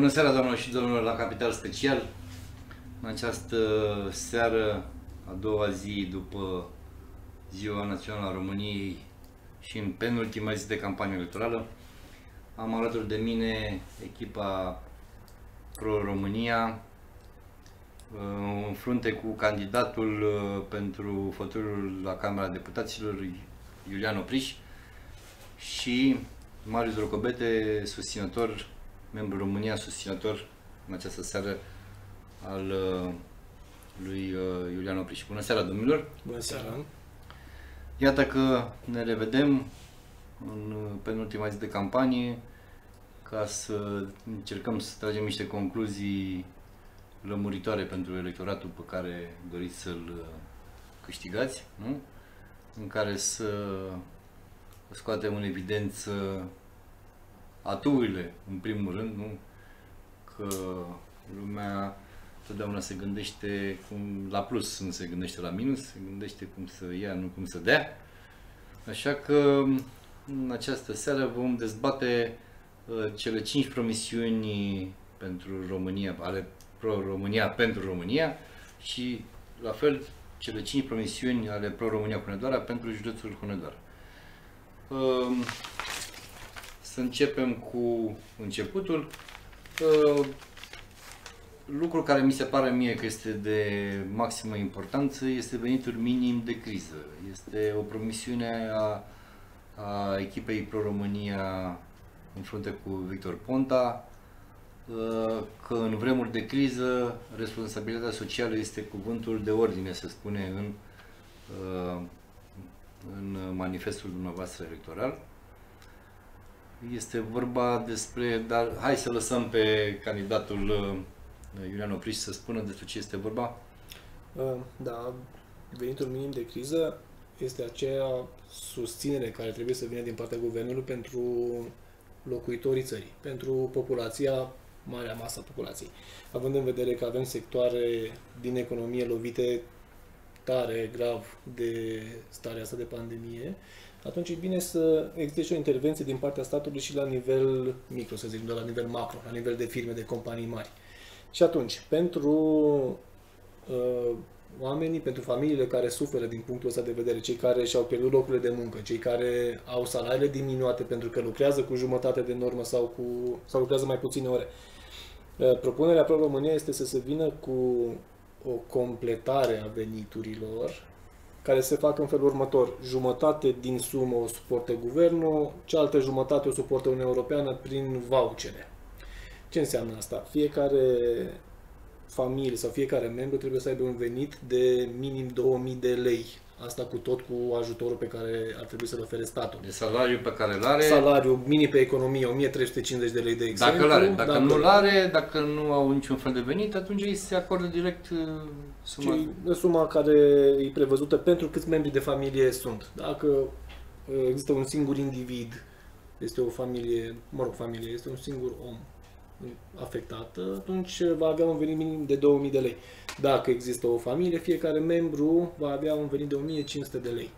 Bună seara, doamnelor și domnilor, la Capital Special. În această seară, a doua zi după Ziua Națională a României și în penultima zi de campanie electorală, am alături de mine echipa Pro-România, în frunte cu candidatul uh, pentru fotoliul la Camera Deputaților, Iulian Opriș, și Marius Rocobete, susținător membru România, susținător în această seară al uh, lui uh, Iulian Opriș. Bună seara, domnilor! Bună seara! Iată că ne revedem în uh, penultima zi de campanie ca să încercăm să tragem niște concluzii lămuritoare pentru electoratul pe care doriți să-l câștigați, nu? în care să scoatem în evidență aturile, în primul rând, nu? Că lumea totdeauna se gândește cum, la plus, nu se gândește la minus, se gândește cum să ia, nu cum să dea. Așa că în această seară vom dezbate uh, cele cinci promisiuni pentru România, ale Pro-România pentru România și la fel cele cinci promisiuni ale Pro-România Hunedoara pentru județul Hunedoara. Uh, să începem cu începutul. Uh, lucru care mi se pare mie că este de maximă importanță este venitul minim de criză. Este o promisiune a, a echipei Pro-România în frunte cu Victor Ponta, uh, că în vremuri de criză responsabilitatea socială este cuvântul de ordine, se spune în, uh, în manifestul dumneavoastră electoral. Este vorba despre, dar hai să lăsăm pe candidatul uh, Iulian Opriș să spună despre ce este vorba. Uh, da, venitul minim de criză este aceea susținere care trebuie să vină din partea guvernului pentru locuitorii țării, pentru populația, marea masă a populației. Având în vedere că avem sectoare din economie lovite tare, grav de starea asta de pandemie, atunci e bine să existe și o intervenție din partea statului și la nivel micro, să zic, doar la nivel macro, la nivel de firme, de companii mari. Și atunci, pentru uh, oamenii, pentru familiile care suferă din punctul ăsta de vedere, cei care și-au pierdut locurile de muncă, cei care au salariile diminuate pentru că lucrează cu jumătate de normă sau, cu, sau lucrează mai puține ore, uh, propunerea Pro România este să se vină cu o completare a veniturilor care se fac în felul următor. Jumătate din sumă o suportă guvernul, cealaltă jumătate o suportă Uniunea Europeană prin vouchere. Ce înseamnă asta? Fiecare familie sau fiecare membru trebuie să aibă un venit de minim 2000 de lei Asta cu tot cu ajutorul pe care ar trebui să-l ofere statul. De salariul pe care îl are. Salariul minim pe economie, 1350 de lei de exemplu. Dacă îl are. Dacă, dacă nu-l are, dacă nu au niciun fel de venit, atunci îi se acordă direct uh, suma. Ce, suma care e prevăzută pentru câți membri de familie sunt. Dacă uh, există un singur individ, este o familie, mă rog, familie, este un singur om afectată, atunci va avea un venit minim de 2000 de lei. Dacă există o familie, fiecare membru va avea un venit de 1500 de lei.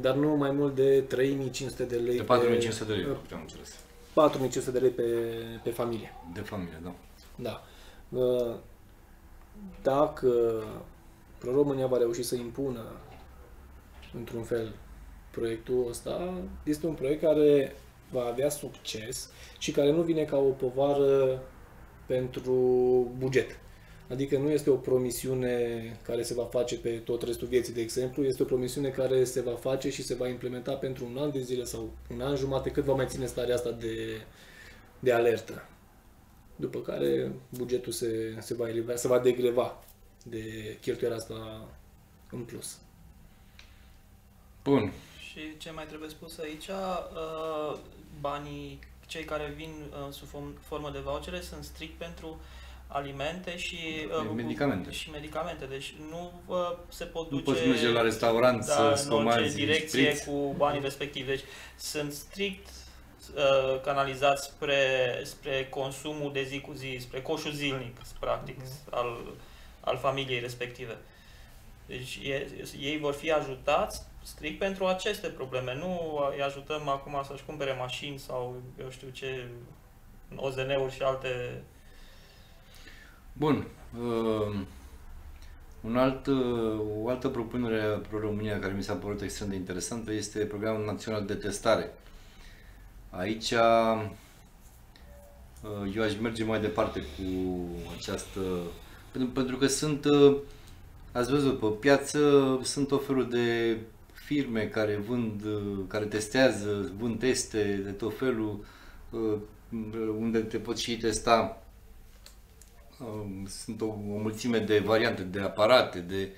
Dar nu mai mult de 3500 de lei. De 4500 de lei, pe, am înțeles. 4500 de lei pe, pe familie. De familie, da. Da. Dacă Pro-România va reuși să impună într-un fel proiectul ăsta, este un proiect care va avea succes și care nu vine ca o povară pentru buget. Adică nu este o promisiune care se va face pe tot restul vieții, de exemplu, este o promisiune care se va face și se va implementa pentru un an de zile sau un an jumate, cât va mai ține starea asta de, de alertă. După care bugetul se, se, va eleva, se va degreva de cheltuirea asta în plus. Bun. Și ce mai trebuie spus aici, uh, banii, cei care vin uh, sub formă de vouchere sunt strict pentru alimente și uh, medicamente. Și medicamente. Deci nu uh, se pot duce... Nu poți merge la restaurant da, să în orice direcție sprit. cu banii respectivi. Deci sunt strict uh, canalizați spre, spre consumul de zi cu zi, spre coșul zilnic, practic, uh-huh. al, al familiei respective. Deci ei, ei vor fi ajutați strict pentru aceste probleme. Nu îi ajutăm acum să-și cumpere mașini sau eu știu ce OZN-uri și alte... Bun. Uh, un alt, uh, o altă propunere a Pro-România care mi s-a părut extrem de interesantă este Programul Național de Testare. Aici uh, eu aș merge mai departe cu această... Pentru, pentru că sunt, uh, ați văzut, pe piață sunt tot felul de firme care vând, uh, care testează, vând teste de tot felul, uh, unde te poți și testa. Um, sunt o, o mulțime de variante, de aparate, de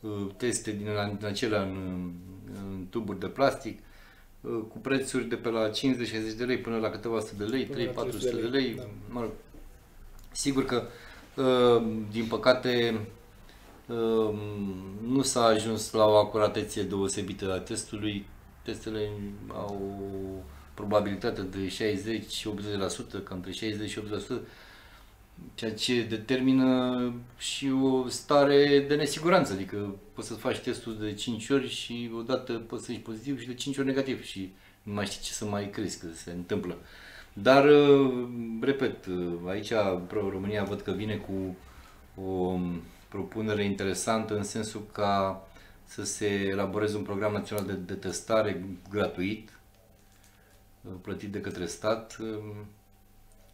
uh, teste din, din acelea în, în tuburi de plastic cu prețuri de pe la 50-60 de lei până la câteva sute de lei, 3-400 de lei. Da. Mă rog. Sigur că, din păcate, nu s-a ajuns la o acuratețe deosebită a testului. Testele au probabilitate de 60-80%, cam între 60 și 80%, ceea ce determină și o stare de nesiguranță, adică poți să faci testul de 5 ori și odată poți să ieși pozitiv și de 5 ori negativ și nu mai știi ce să mai crezi că se întâmplă. Dar, repet, aici Pro România văd că vine cu o propunere interesantă în sensul ca să se elaboreze un program național de, de testare gratuit, uh, plătit de către stat um,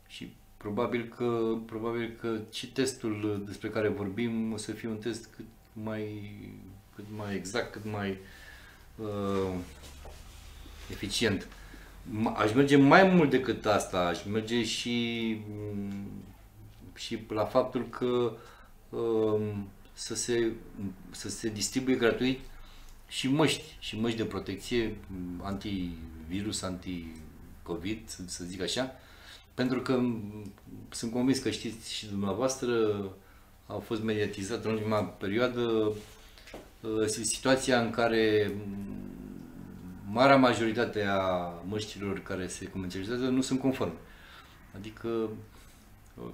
și probabil că, probabil că și testul despre care vorbim o să fie un test cât mai, cât mai exact, cât mai uh, eficient. Aș merge mai mult decât asta, aș merge și, mm, și la faptul că uh, Um, să se, să se distribuie gratuit și măști, și măști de protecție antivirus, anti-covid, să zic așa, pentru că sunt convins că știți și dumneavoastră, a fost mediatizat în ultima perioadă uh, situația în care marea majoritate a măștilor care se comercializează nu sunt conforme. Adică uh,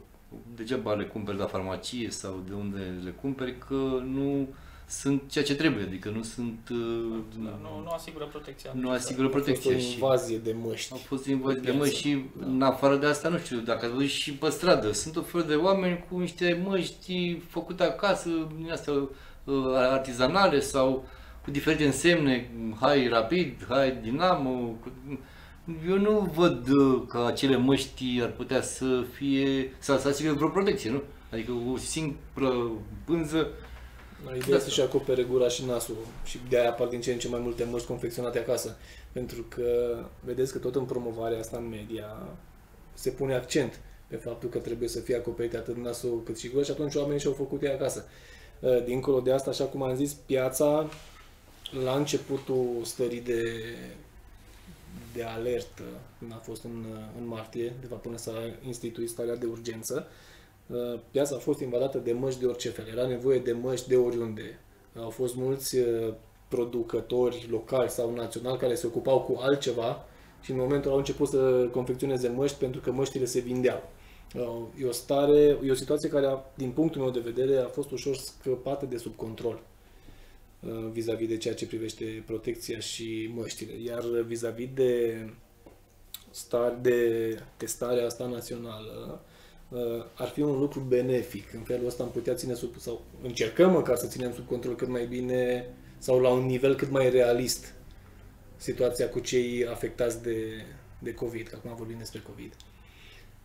degeaba le cumperi la farmacie sau de unde le cumperi, că nu sunt ceea ce trebuie, adică nu sunt... Uh, da, nu, nu asigură protecția. Nu asigură protecția. A fost o invazie de măști. A fost o invazie de, de măști și da. în afară de asta, nu știu, dacă ați văzut și pe stradă, sunt o fel de oameni cu niște măști făcute acasă, din astea uh, artizanale sau cu diferite însemne, hai rapid, hai dinamo, eu nu văd uh, că acele măști ar putea să fie, să, să asigure vreo protecție, nu? Adică o simplă pânză Ideea este să-și acopere gura și nasul și de aia apar din ce în ce mai multe măști confecționate acasă. Pentru că vedeți că tot în promovarea asta în media se pune accent pe faptul că trebuie să fie acoperite atât nasul cât și gura și atunci oamenii și-au făcut ei acasă. Uh, dincolo de asta, așa cum am zis, piața la începutul stării de de alertă când a fost în, în martie, de fapt până s-a instituit starea de urgență, uh, piața a fost invadată de măști de orice fel. Era nevoie de măști de oriunde. Au fost mulți uh, producători locali sau naționali care se ocupau cu altceva și în momentul au început să confecționeze măști pentru că măștile se vindeau. Uh, e o stare, e o situație care, a, din punctul meu de vedere, a fost ușor scăpată de sub control. Uh, vis-a-vis de ceea ce privește protecția și măștile. Iar vis-a-vis de, star, de testarea asta națională, uh, ar fi un lucru benefic. În felul ăsta am putea ține sub, sau încercăm măcar să ținem sub control cât mai bine sau la un nivel cât mai realist situația cu cei afectați de, de COVID, că acum vorbim despre COVID.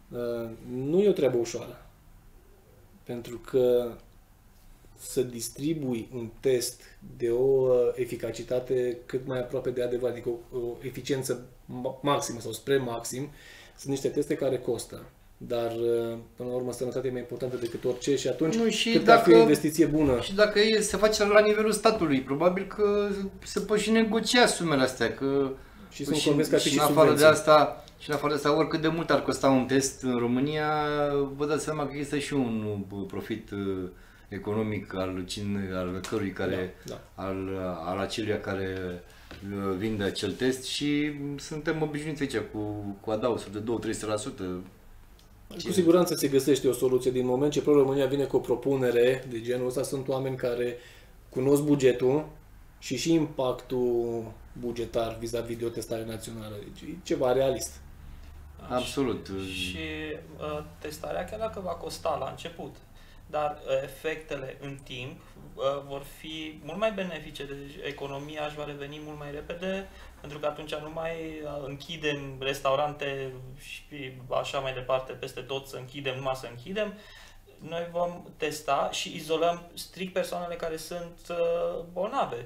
Uh, nu e o treabă ușoară. Pentru că să distribui un test de o uh, eficacitate cât mai aproape de adevăr, adică o, o eficiență maximă sau spre maxim, sunt niște teste care costă. Dar, uh, până la urmă, sănătatea e mai importantă decât orice și atunci nu, și cât dacă, ar fi o investiție bună. Și dacă e, se face la nivelul statului, probabil că se pot și negocia sumele astea. Că, și sunt și, convins că ar fi și, și în afară de asta, și în afară de asta, oricât de mult ar costa un test în România, vă dați seama că există și un profit uh, economic al, cine, al cărui care, da, da. Al, al aceluia care vinde acel test și suntem obișnuiți aici cu, cu adausuri de 2-300%. Cu siguranță se găsește o soluție din moment ce Pro România vine cu o propunere de genul ăsta. Sunt oameni care cunosc bugetul și și impactul bugetar vis-a-vis de o testare națională. Deci e ceva realist. Absolut. Și uh, testarea, chiar dacă va costa la început, dar uh, efectele în timp uh, vor fi mult mai benefice, deci economia își va reveni mult mai repede, pentru că atunci nu mai uh, închidem restaurante și așa mai departe peste tot să închidem, numai să închidem. Noi vom testa și izolăm strict persoanele care sunt uh, bolnave.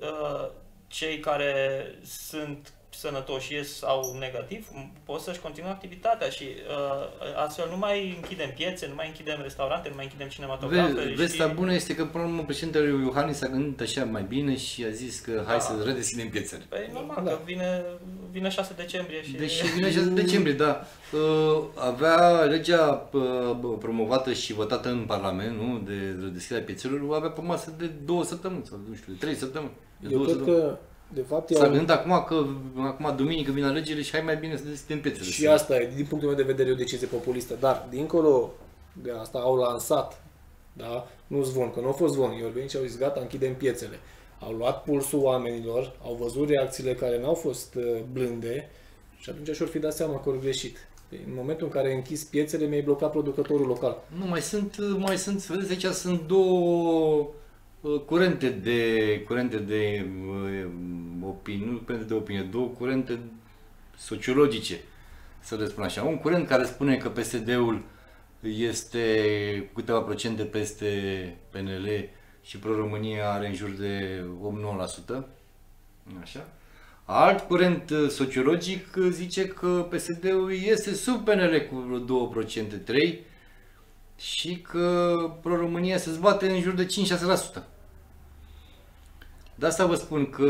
Uh, cei care sunt sănătoși ies sau negativ, pot să-și continue activitatea și uh, astfel nu mai închidem piețe, nu mai închidem restaurante, nu mai închidem cinematografe. Ve- vestea bună este că până la urmă președintele Iohannis a gândit așa mai bine și a zis că hai Da. să redeschidem piețele. Păi normal Da. că vine, vine 6 decembrie și... Deși vine 6 decembrie, da. Uh, Avea legea uh, promovată și votată în Parlament, nu, de redeschiderea piețelor, avea pe masă de două săptămâni sau nu știu, de trei săptămâni. De Eu două cred săptămâni. că, de fapt, S-a iau... gândit acum că acum duminică vin alegerile și hai mai bine să deschidem piețele. Și asta e, din punctul meu de vedere, e o decizie populistă. Dar, dincolo de asta, au lansat, da? Nu zvon, că nu a fost zvon. Ei au venit și au zis, gata, închidem piețele. Au luat pulsul oamenilor, au văzut reacțiile care n-au fost uh, blânde și atunci și-or fi dat seama că au greșit. Păi, În momentul în care ai închis piețele, mi-ai blocat producătorul local. Nu, mai sunt, mai sunt, vedeți aici sunt două uh, curente de, curente de uh, opinie, nu curente de opinie, două curente sociologice, să le spun așa. Un curent care spune că PSD-ul este cu câteva procente peste PNL și Pro-România are în jur de 8-9%. Așa. Alt curent uh, sociologic uh, zice că PSD-ul este sub PNL cu vreo 2%, 3% și că Pro-România se zbate în jur de 5-6%. De asta vă spun că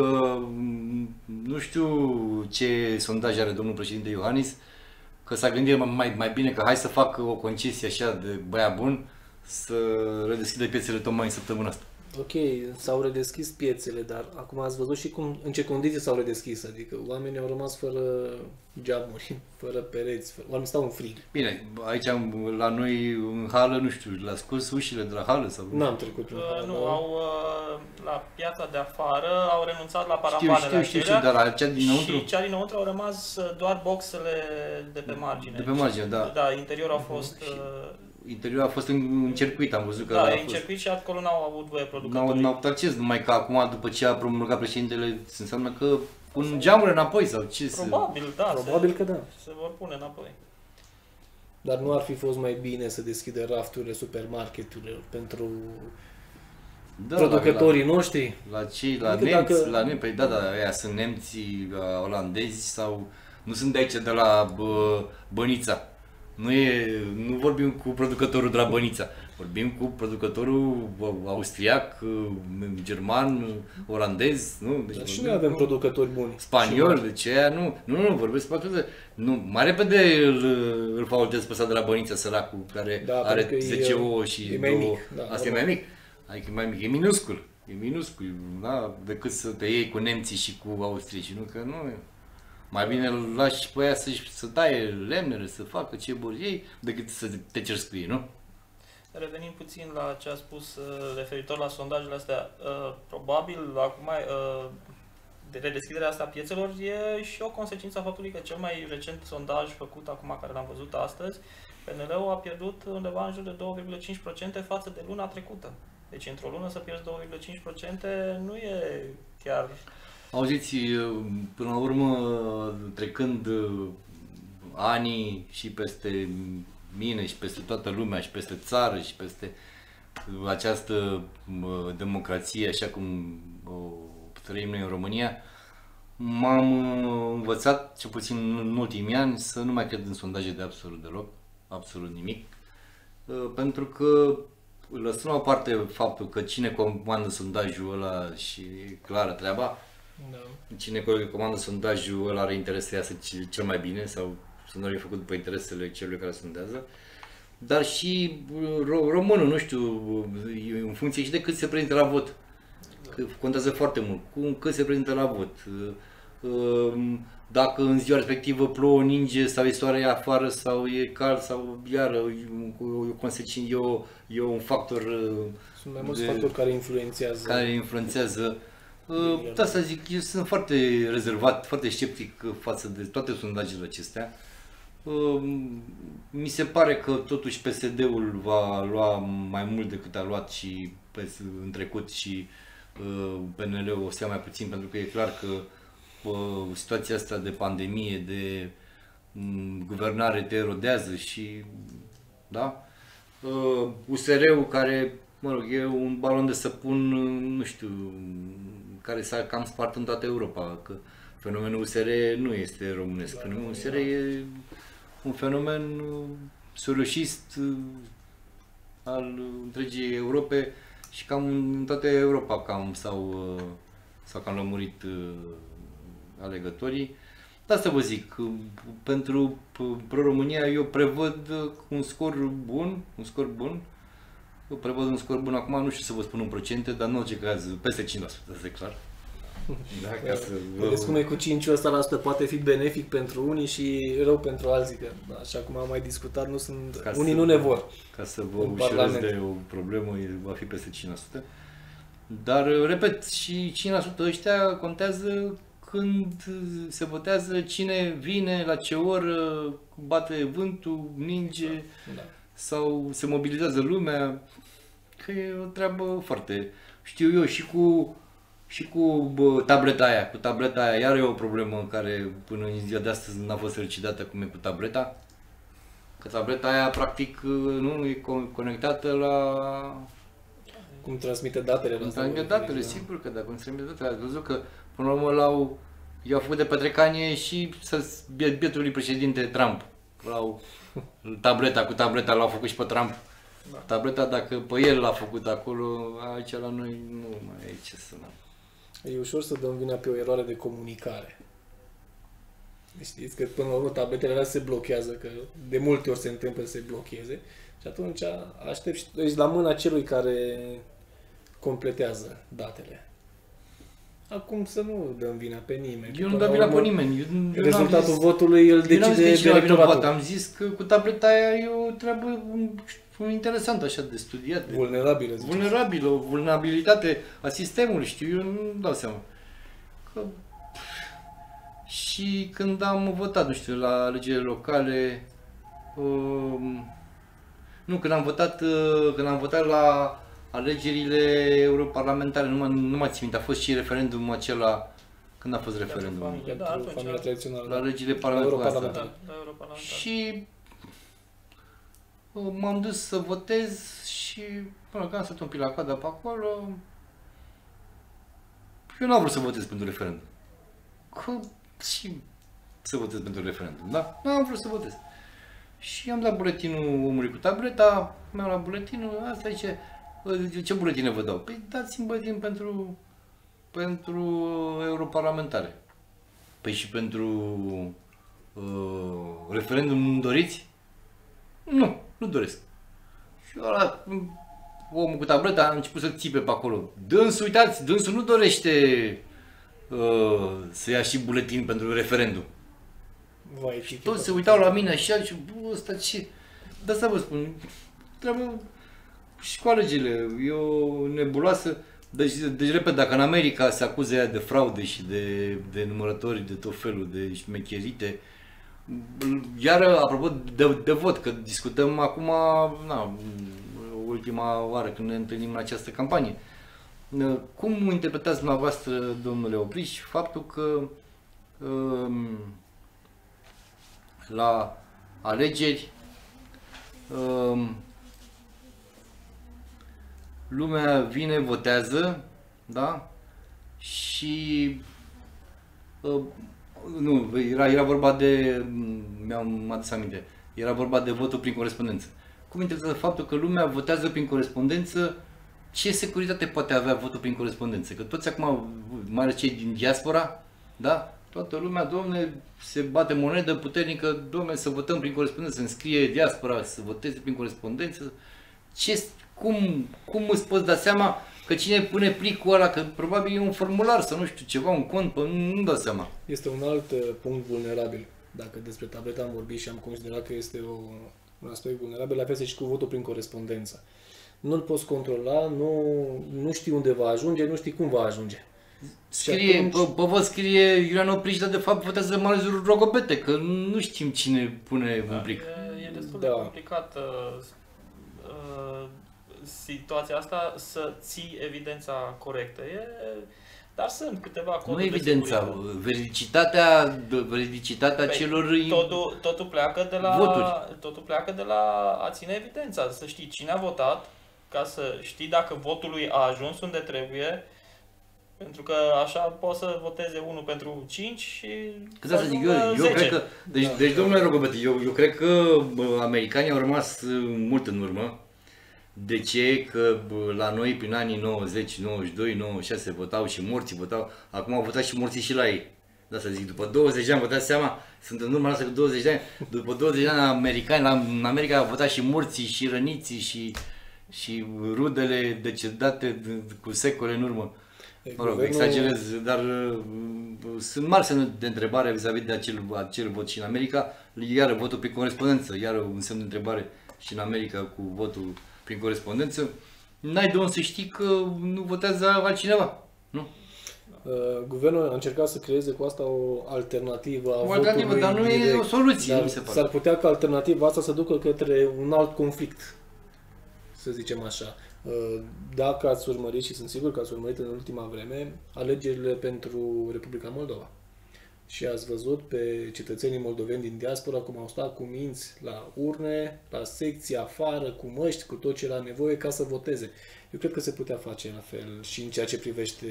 m, nu știu ce sondaj are domnul președinte Iohannis, că s-a gândit mai, mai bine că hai să facă o concesie așa de băia bun să redeschidă piețele tocmai în săptămâna asta. Ok, s-au redeschis piețele, dar acum ați văzut și cum, în ce condiții s-au redeschis. Adică oamenii au rămas fără geamuri, fără pereți, fără... oamenii stau în frig. Bine, aici la noi în hală, nu știu, l-a scos ușile de la hală sau... N-am trecut prin Uh, hală, nu, dar- au uh, la piața de afară au renunțat la Știu, paravanele știu, știu, acelea știu, dar la cea dinăuntru... și cea dinăuntru au rămas uh, doar boxele de pe margine. De pe margine, da. Da, interiorul a fost... Și- uh, Interiorul a fost în- încercuit, am văzut că Da, a e fost... încercuit și acolo n-au avut voie N-au, producătorii. n-au avut acces, numai că acum, după ce a promulgat președintele, înseamnă că pun geamurile înapoi sau ce să... Probabil, da. Probabil se, că da. se vor pune înapoi. Dar nu ar fi fost mai bine să deschidă rafturile supermarketurilor pentru Da, producătorii noștri? La, la cei, la Adică nemți, dacă- la nemți, păi da, da, aia sunt nemții, uh, olandezi sau... Nu sunt de aici, de la bă, Bănița. Nu, e, nu vorbim cu producătorul de la Bănița, vorbim cu producătorul bă, austriac, uh, german, uh, olandez, nu? Deci Dar și vorbim noi avem cu- producători buni. Spaniol, de ce aia nu? Nu, nu, nu, vorbesc pe de Nu, mai repede îl, îl faultez pe ăsta de la Bănița, săracul, care Da, are pentru că e- 10 ouă și e mai două... mic, da, Asta e normal. mai mic. Adică e mai mic, e minuscul. E minuscul, da? Decât să te iei cu nemții și cu austriecii, nu? Că nu e. Mai bine îl lași pe aia să, să taie lemnele, să facă ce vor ei, decât să te cer scrie, nu? Revenind puțin la ce a spus uh, referitor la sondajele astea, uh, probabil acum uh, de redeschiderea asta a piețelor e și o consecință a faptului că cel mai recent sondaj făcut acum, care l-am văzut astăzi, PNL-ul a pierdut undeva în jur de 2,5% față de luna trecută. Deci într-o lună să pierzi 2,5% nu e chiar... Auziți, până la urmă, trecând uh, anii și peste mine și peste toată lumea și peste țară și peste această uh, democrație, așa cum o trăim noi în România, m-am uh, învățat, cel puțin în ultimii ani, să nu mai cred în sondaje de absolut deloc, absolut nimic, uh, pentru că lăsăm la o parte faptul că cine comandă sondajul ăla și e clară treaba, Da. Cine comandă sondajul ăla are interes să iasă ce- cel mai bine sau sondajul e făcut după interesele celui care sondează. Dar și ro- românul, nu știu, e în funcție și de cât se prezintă la vot. Că contează foarte mult. Cum, cât se prezintă la vot. Um, Dacă în ziua respectivă plouă, ninge sau e soare afară sau e cald sau iară, e o, o consecință, e, o, e un factor uh, Sunt mai mulți de- factori care influențează. care influențează. Uh, Bine. Da, să zic, eu sunt foarte rezervat, foarte sceptic față de toate sondajele acestea. Um, Mi se pare că totuși PSD-ul va lua mai mult decât a luat și pe, în trecut și uh, PNL-ul o să ia mai puțin pentru că e clar că uh, situația asta de pandemie, de um, guvernare te erodează și da? Uh, USR-ul care, mă rog, e un balon de săpun, uh, nu știu, care s-a cam spart în toată Europa, că fenomenul USR nu este românesc, fenomenul USR e un fenomen uh, soroșist uh, al uh, întregii Europe și cam în toată Europa cam s-au, uh, s-au cam lămurit uh, alegătorii. De asta vă zic, uh, pentru p- Pro-România eu prevăd uh, un scor bun, un scor bun. Eu prevăd un scor bun acum, nu știu să vă spun în procente, dar în orice caz peste 5%, asta e clar. Da, ca să Vedeți cum e cu 5 ăsta la 100 poate fi benefic pentru unii și rău pentru alții, că așa cum am mai discutat, nu sunt, Ca unii să- nu ne vor. ca să vă în ușurez Parlament. de o problemă, e- va fi peste 5%. Dar, repet, și 5% ăștia contează când se votează cine vine, la ce oră, bate vântul, ninge Da. Sau se mobilizează lumea, că e o treabă foarte... Știu eu și cu și cu bă, tableta aia, cu tableta aia, iar e o problemă în care până în ziua de astăzi n-a fost elucidată cum e cu tableta. Că tableta aia practic nu e co- conectată la Cum transmite datele la cum asta, transmite da. datele, sigur că dacă cum transmite datele, ați văzut că până la urmă l-au i-au făcut de petrecanie și să bietului președinte Trump. L-au tableta cu tableta l-au făcut și pe Trump. Da. Tableta dacă pe el l-a făcut acolo, aici la noi nu mai e ce să mai. E ușor să dăm vina pe o eroare de comunicare. Știți că până la urmă tabletele alea se blochează, că de multe ori se întâmplă să se blocheze și atunci aștept și ești la mâna celui care completează datele. Acum să nu dăm vina pe nimeni. Eu că nu până dau la vina pe urmă, nimeni. Eu, eu Rezultatul n-am zis, votului îl eu n-am zis că e decide cineva vinovat. electoratul. Am zis că cu tableta aia e o treabă um, interesantă așa de studiat. De Vulnerabilă, ziceți. vulnerabilă, o vulnerabilitate a sistemului, știu, eu nu dau seama. Că... Și când am votat, nu știu, la alegerile locale, um, nu, când am votat, uh, când am votat la alegerile europarlamentare, nu, mă, nu mai țin minte, a fost și referendumul acela, când a fost referendumul? familie. Da, Pentru atunci familia era. tradițională. La alegerile parlamentare. Europarlamentare. Da, la Europarlamentar. Și uh, m-am dus să votez și până când am stat un pic la coadă pe acolo, eu nu am vrut să votez pentru referendum. Că și să votez pentru referendum, da? Nu am vrut să votez. Și am dat buletinul omului cu tableta, mi-am luat buletinul, asta zice, "Bă, ce buletine vă dau? Păi dați-mi buletin pentru, pentru europarlamentare. Păi și pentru uh, referendum nu doriți? Nu, nu doresc. Și ăla, omul cu tableta a început să țipe pe acolo. Dânsul, uitați, dânsul nu dorește uh, să ia și buletin pentru referendum. Vai, ce Toți se uitau la mine așa și bă, ăsta ce... De asta vă spun, treabă și cu alegerile, e o nebuloasă. Deci, deci, repet, dacă în America se acuză ea de fraude și de, de numărători de tot felul de șmecherite, iar apropo de, de vot, că discutăm acum, na, ultima oară când ne întâlnim în această campanie. Cum interpretați dumneavoastră, domnule Opriș, faptul că um, la alegeri um, lumea vine, votează, da? Și uh, nu, era, era vorba de, mi-am adus aminte, era vorba de votul prin corespondență. Cum interpretați faptul că lumea votează prin corespondență? Ce securitate poate avea votul prin corespondență? Că toți acum, mai ales cei din diaspora, da? Toată lumea, domne, se bate monedă puternică, domne, să votăm prin corespondență, să înscrie diaspora, să voteze prin corespondență. Ce, cum, cum îți poți da seama că cine pune plicul ăla, că probabil e un formular sau nu știu ceva, un cont, pă, nu, nu dau seama. Este un alt uh, punct vulnerabil. Dacă despre tableta am vorbit și am considerat că este o, un aspect vulnerabil, la fel și cu votul prin corespondență. Nu-l poți controla, nu, nu știi unde va ajunge, nu știi cum va ajunge. Scrie, atunci- pe, pe vot scrie Iulian Opriș, dar de fapt votează Marius Rogobete, că nu știm cine pune un plic. E, e destul Da. de complicat uh, uh, situația asta să ții evidența corectă. E, dar sunt câteva Nu coduri de evidența, securitate. veridicitatea, veridicitatea Păi, celor... Totul, totul, pleacă de la, Voturi. totul pleacă de la a ține evidența, să știi cine a votat, ca să știi dacă votul lui a ajuns unde trebuie, pentru că așa poți să voteze unul pentru 5 și Că să asta zic eu, ajungă eu 10. cred că, deci, Da. deci domnule Rogobete, eu, eu cred că bă, americanii au rămas uh, mult în urmă. De ce? Că bă, la noi prin anii 90, 92, 96 votau și morții votau, acum au votat și morții și la ei. De asta zic, după 20 de ani, vă dați seama, sunt în urma asta cu 20 de ani, după 20 de ani americani, la, în America au votat și morții și răniții și, și rudele decedate d- cu secole în urmă. Mă rog, Guvernul- exagerez, dar uh, sunt mari semne de întrebare vis-a-vis de acel, acel vot și în America, iar votul prin corespondență, iar un semn de întrebare și în America cu votul prin corespondență, n-ai de unde să știi că nu votează altcineva, nu? Uh, Guvernul a încercat să creeze cu asta o alternativă a O alternativă, votului dar nu e direct. o soluție, Dar nu mi se pare. S-ar putea ca alternativa asta să ducă către un alt conflict, să zicem așa. Uh, Dacă ați urmărit, și sunt sigur că ați urmărit în ultima vreme, alegerile pentru Republica Moldova. Și ați văzut pe cetățenii moldoveni din diaspora cum au stat cu minți la urne, la secții, afară, cu măști, cu tot ce era nevoie ca să voteze. Eu cred că se putea face la fel și în ceea ce privește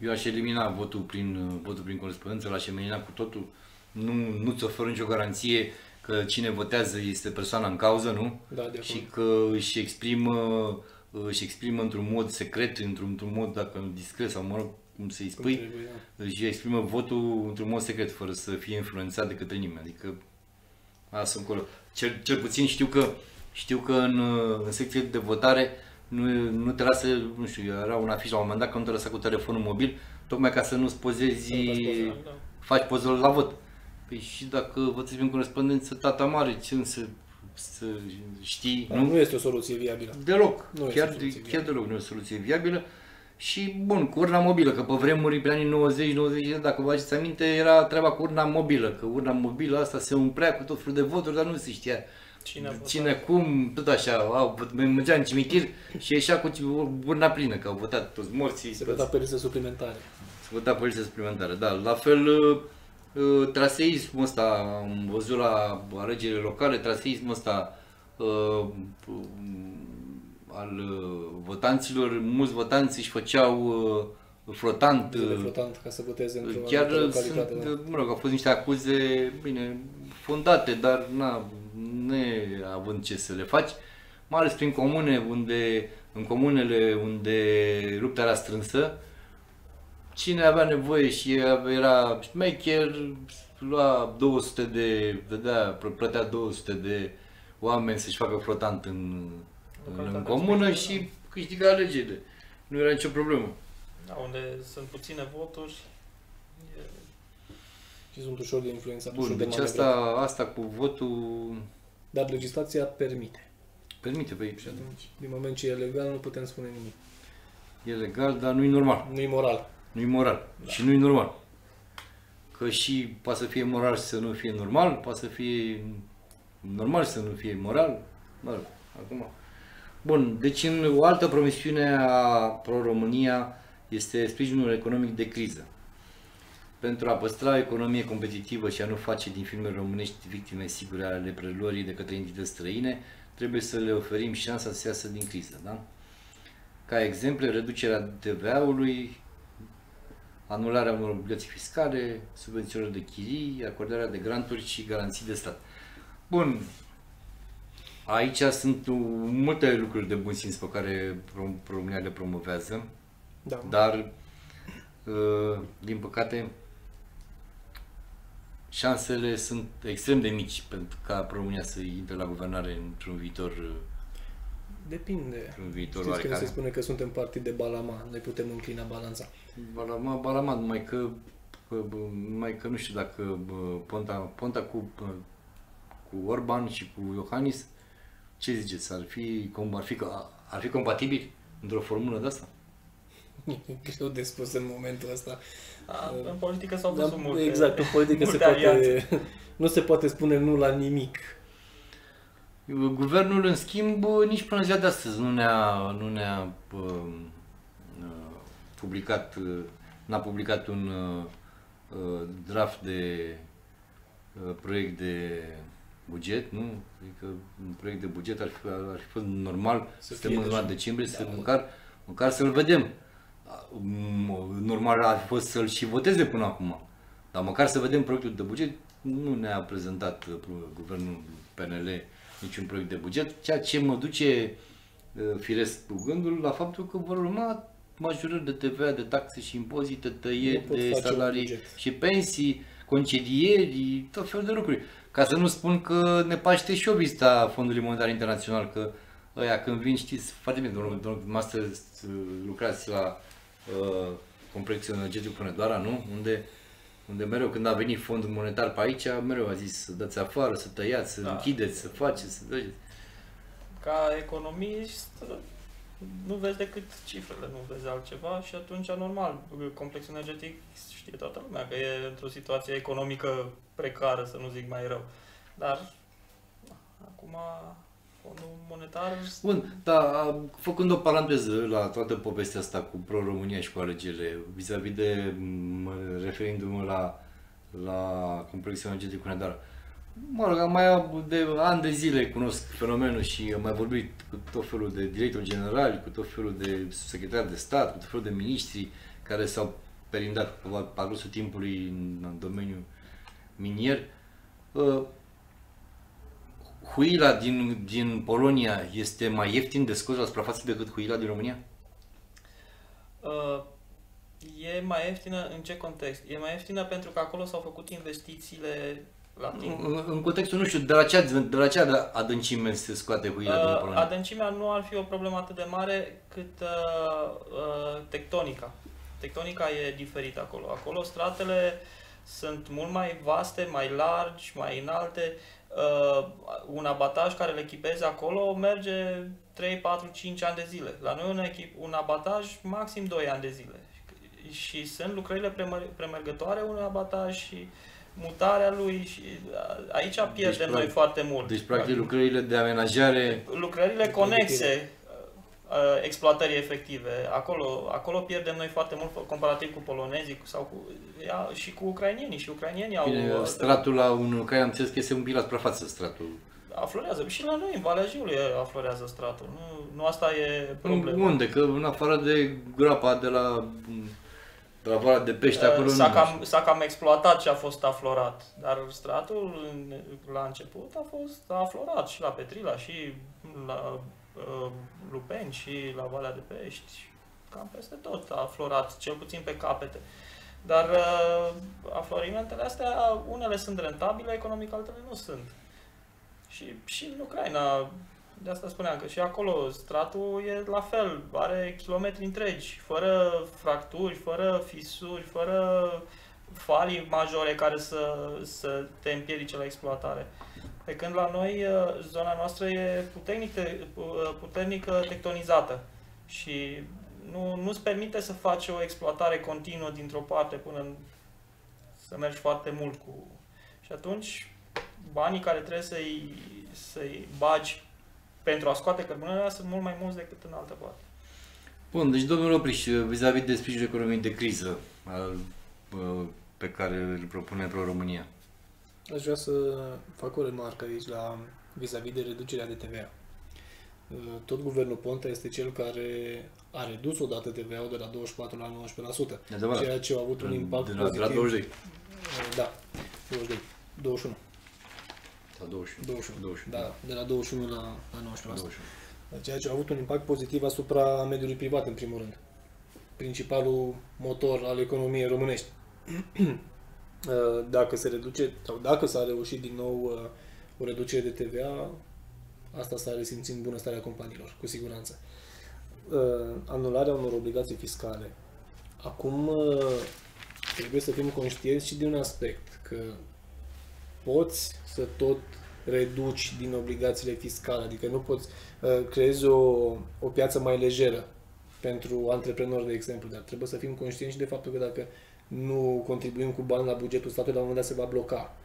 Eu aș elimina votul prin, votul prin corespondență, l-aș elimina cu totul. Nu, nu-ți oferă nicio garanție că cine votează este persoana în cauză, nu? Da, de acord. și că își exprimă, își exprimă într-un mod secret, într-un, într-un mod, dacă discret sau mă rog, cum să-i cum spui, trebuie, da. își exprimă votul într-un mod secret, fără să fie influențat de către nimeni. Adică, asta încolo. Cel, cel puțin știu că, știu că în, în secție de votare nu, nu te lasă, nu știu, era un afiș la un moment dat că nu te lăsa cu telefonul mobil, tocmai ca să nu-ți pozezi, Să nu faci poză, da. faci poză la vot. Păi și dacă votezi prin corespondență, tata mare, ce să, să știi, Dar nu este o soluție viabilă. Deloc. Nu este chiar, o soluție chiar deloc nu e o soluție viabilă. Și bun, cu urna mobilă, că pe vremuri, pe anii 90-90, dacă vă aduceți aminte, era treaba cu urna mobilă, că urna mobilă asta se umplea cu tot felul de voturi, dar nu se știa Cine a votat? cine cum, tot așa, au, mergea în cimitir și ieșea cu urna plină, că au votat toți morții, Se toți, vota pe liste suplimentare. se vota poliția suplimentară, da. La fel, uh, uh, traseismul ăsta, am văzut la alegerile locale, traseismul ăsta uh, um, al uh, votanților, mulți votanți își făceau uh, flotant, Zile uh, flotant ca să voteze într-o chiar anumită sunt, localitate. da. mă rog, au fost niște acuze, bine, fondate, dar na, neavând ce să le faci, mai ales prin comune, unde, în comunele unde lupta era strânsă, cine avea nevoie și era șmecher, lua 200 de, dădea, plătea 200 de oameni să-și facă flotant în, în, în Localitatea comună respectivă, și câștiga alegerile. Nu era nicio problemă. Da, unde sunt puține voturi, e, Și sunt ușor de influențat, Bun, ușor de deci manevrat. asta, asta cu votul Dar legislația permite. permite, păi, Și atunci, din moment ce e legal, nu putem spune nimic. e legal, dar nu e normal. Nu e moral. Nu e moral. Da. Și nu e normal. Că și poate să fie moral și să nu fie normal, poate să fie normal și să nu fie moral. Mă rog, acum. Bun, deci în o altă promisiune a Pro-România este sprijinul economic de criză. Pentru a păstra o economie competitivă și a nu face din firmele românești victime sigure ale preluării de către entități străine, trebuie să le oferim șansa să iasă din criză. Da? Ca exemple, reducerea TVA-ului, anularea unor obligații fiscale, subvenționări de chirii, acordarea de granturi și garanții de stat. Bun, aici sunt multe lucruri de bun simț pe care Rom- România le promovează, Da. dar, uh, din păcate, șansele sunt extrem de mici pentru ca România să intre la guvernare într-un viitor, uh, Depinde. într-un viitor Știți că se oarecare. spune că suntem partid de balama. Noi putem înclina balanța. Balama, Balama, numai că, bă, bă, numai că nu știu dacă bă, Ponta, Ponta cu, bă, cu Orban și cu Iohannis, ce ziceți, ar fi, cum ar fi, ar fi compatibil într-o formulă de asta? E greu de spus în momentul ăsta. Da, în politică s-au Da, văzut multe. exact, în politică se multe poate, alianțe. nu se poate spune nu la nimic. Guvernul, în schimb, nici până ziua de astăzi nu ne-a, nu ne-a uh, uh, publicat, uh, n-a publicat un uh, uh, draft de uh, proiect de buget, nu? Adică un proiect de buget ar fi, ar fi fost normal Să să fie stăm în deja. luna decembrie, să Da. măcar, măcar să-l vedem. Mm, Normal ar fi fost să-l și voteze până acum. Dar măcar să vedem proiectul de buget, nu ne-a prezentat uh, guvernul PNL niciun proiect de buget, ceea ce mă duce uh, firesc cu gândul la faptul că vor urma majorări de TVA, de taxe și impozite, Nu tăieri pot de face un salarii buget. și pensii, concedieri, tot felul de lucruri. Ca să nu spun că ne paște și o vista Fondului Monetar Internațional, că ăia când vin, știți foarte bine, domnul, domnul master, lucrați la uh, complexul energetic Hunedoara, nu? Unde, unde mereu când a venit fondul monetar pe aici, mereu a zis să dați afară, să tăiați, să Da. închideți, să faceți, să dați. Ca economist, nu vezi decât cifrele, nu vezi altceva și atunci, normal, complexul energetic știe toată lumea că e într-o situație economică precară, să nu zic mai rău. Dar, na, acum, fondul monetar... Bun, dar făcând o paranteză la toată povestea asta cu Pro-România și cu alegerile, vis-a-vis de, mă, referindu-mă la, la complexul energetic Hunedoara, mă rog, am mai de ani de zile cunosc fenomenul și am mai vorbit cu tot felul de directori generali, cu tot felul de secretari de stat, cu tot felul de miniștri care s-au perindat pe parcursul timpului în, în domeniul minier. Uh, Huila din, din Polonia este mai ieftin de scos la suprafață decât huila din România? Uh, e mai ieftină în ce context? E mai ieftină pentru că acolo s-au făcut investițiile la timp. În, în contextul, nu știu, de la ce, de la ce adâncime se scoate huila din Uh, Polonia? adâncimea nu ar fi o problemă atât de mare cât uh, uh, tectonica. Tectonica e diferită acolo. Acolo stratele sunt mult mai vaste, mai largi, mai înalte. Uh, un abataj care le echipezi acolo merge 3, 4, 5 ani de zile. La noi un, echip, un abataj maxim 2 ani de zile. Și sunt lucrările premer- premergătoare unui abataj și mutarea lui și uh, aici pierdem noi practic- foarte mult. Deci, practic, lucrările de amenajare lucrările conexe uh, exploatării efective. Acolo, acolo pierdem noi foarte mult comparativ cu polonezii cu- sau cu, ia, și cu ucrainienii. Și ucrainienii au, Bine, uh, stratul la un care am înțeles că este un pic la suprafață stratul. aflorează. Și la noi, în Valea Jiului, aflorează stratul. Nu, nu asta e problema. Unde? Că în afară de groapa de la, de la Valea de Pește, acolo Uh, S-a nu cam, s-a cam exploatat ce a fost aflorat, dar stratul în- la început a fost a aflorat și la Petrila și la uh, Lupeni și la Valea de Pești, cam peste tot a aflorat, cel puțin pe capete. Dar uh, aflorimentele astea, unele sunt rentabile economic, altele nu sunt. Și, și în Ucraina, de asta spuneam că și acolo stratul e la fel, are kilometri întregi, fără fracturi, fără fisuri, fără falii majore care să, să te împiedice la exploatare. Pe când la noi uh, zona noastră e puternic, te- uh, puternic uh, tectonizată și nu, nu-ți permite să faci o exploatare continuă dintr-o parte până în, să mergi foarte mult cu... Și atunci banii care trebuie să-i, să-i bagi pentru a scoate cărbunele alea sunt mult mai mulți decât în altă parte. Bun, deci domnul Opriș, vis-a-vis de sprijinul economiei de criză al, uh, pe care îl propune Pro-România. Aș vrea să fac o remarcă aici la vis-a-vis de reducerea de TVA. Tot guvernul Ponta este cel care a redus odată TVA-ul de la 24 la 19%, E adevărat. ceea ce a avut un impact de la, de la pozitiv. 20 Da, 22, 21, sau 21. 21, 21. da, de la 21 la, la 19%. 21. Ceea ce a avut un impact pozitiv asupra mediului privat, în primul rând. Principalul motor al economiei românești. Dacă se reduce, sau dacă s-a reușit din nou uh, o reducere de TVA, asta s-a resimțit în bunăstarea companiilor, cu siguranță. Uh, Anularea unor obligații fiscale. Acum uh, trebuie să fim conștienți și de un aspect, că poți să tot reduci din obligațiile fiscale, adică nu poți uh, creezi o, o piață mai lejeră pentru antreprenori, de exemplu, dar trebuie să fim conștienți și de faptul că dacă nu contribuim cu bani la bugetul statului, la un moment dat se va bloca.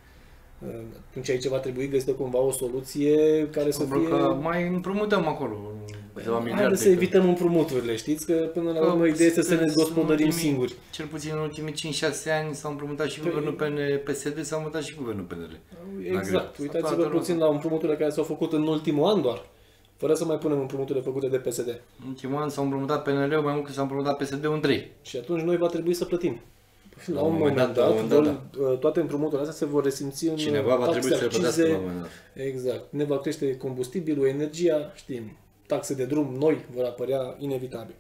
Atunci aici va trebui găsită cumva o soluție care să fie... Că mai împrumutăm acolo câteva Hai miliarde. să evităm împrumuturile, știți? Că până la urmă ideea este să ne gospodărim ultimii- singuri. Cel puțin în ultimii 5-6 ani s-au împrumutat și Păi- guvernul PN, PSD, s-au împrumutat și guvernul PNL. Exact. greu. Uitați-vă Toată puțin la împrumuturile care s-au făcut în ultimul an doar, fără să mai punem împrumuturile făcute de PSD. În ultimul an s-au împrumutat PNL-ul mai mult cât s-au împrumutat PSD-ul în 3. Și atunci noi va trebui să plătim. La La un moment dat, la un moment dat, vor, toate împrumuturile astea se vor resimți în Cineva va taxe, trebui să le plătească accize. la un moment dat. Exact. Ne va crește combustibilul, energia, știm, taxe de drum noi vor apărea inevitabil.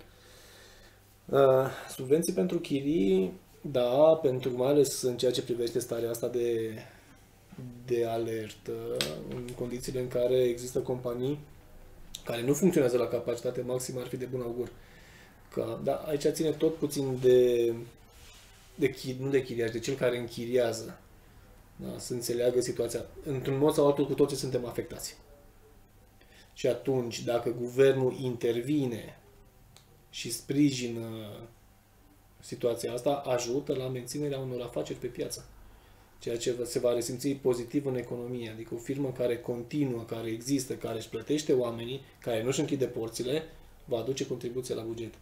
Uh, subvenții pentru chirii, da, pentru mai ales în ceea ce privește starea asta de, de alertă, în condițiile în care există companii care nu funcționează la capacitate maximă, ar fi de bun augur. Că, da, aici ține tot puțin de, de chi, nu de chiriaș, de cel care închiriază. Da, să înțeleagă situația. Într-un mod sau altul, cu toții suntem afectați. Și atunci, dacă guvernul intervine și sprijină situația asta, ajută la menținerea unor afaceri pe piață. Ceea ce se va resimți pozitiv în economie. Adică o firmă care continuă, care există, care își plătește oamenii, care nu își închide porțile, va aduce contribuție la buget.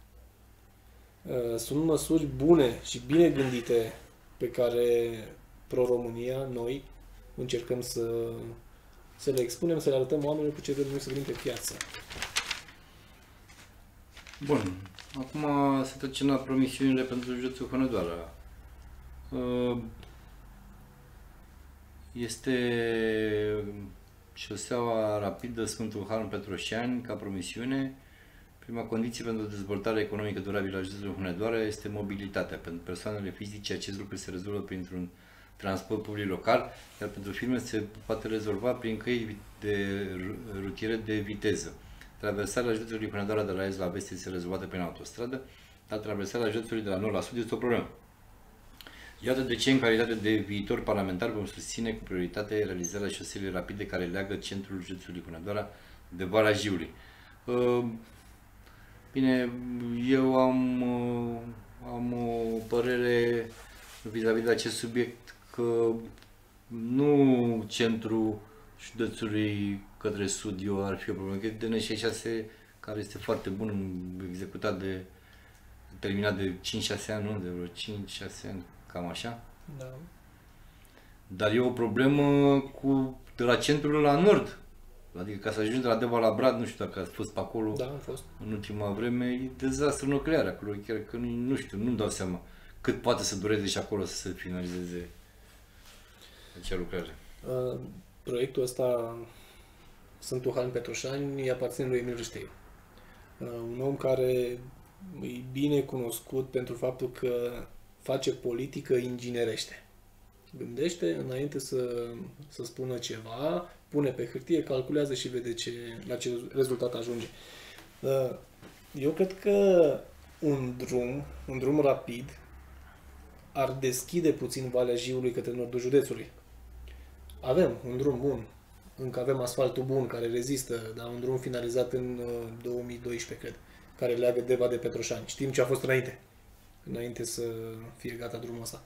Uh, Sunt măsuri bune și bine gândite pe care Pro-România, noi, încercăm să, să le expunem, să le arătăm oamenilor cu ce vrem noi să venim pe piață. Bun. Acum să trecem la promisiunile pentru județul Hunedoara. Uh, Este șoseaua rapidă Sfântul Harm Petroșani ca promisiune. Prima condiție pentru dezvoltarea economică durabilă a județului Hunedoara este mobilitatea. Pentru persoanele fizice acest lucru se rezolvă printr-un transport public local, iar pentru firme se poate rezolva prin căi de ru- rutiere de viteză. Traversarea județului Hunedoara de la est la vest este rezolvată prin autostradă, dar traversarea județului de la nord la sud este o problemă. Iată de ce, în calitate de viitor parlamentar, vom susține cu prioritate realizarea șoselei rapide care leagă centrul județului Hunedoara de Valea Jiului. Uh, Bine, eu am, uh, am o părere vis-a-vis de acest subiect că nu centrul județului către sud eu ar fi o problemă, că DN66 care este foarte bun, executat de terminat de 5-6 ani, nu? De vreo 5-6 ani, cam așa. Da. Dar e o problemă cu de la centrul la nord. Adică ca să ajungi de la Deva la Brad, nu știu dacă ați fost pe acolo Da, am fost. în ultima vreme, e dezastru nuclear acolo, chiar că nu, nu știu, nu-mi dau seama cât poate să dureze și acolo să se finalizeze acea lucrare. Uh, Proiectul ăsta, Sfântul Han Petroșani, îi aparține lui Emil Râșteiu. Uh, Un om care e bine cunoscut pentru faptul că face politică inginerește. Gândește înainte să, să spună ceva, pune pe hârtie, calculează și vede ce, la ce rezultat ajunge. Uh, Eu cred că un drum, un drum rapid, ar deschide puțin Valea Jiului către nordul județului. Avem un drum bun, încă avem asfaltul bun care rezistă, dar un drum finalizat în uh, 2012, cred, care leagă Deva de Petroșani. Știm ce a fost înainte, înainte să fie gata drumul ăsta.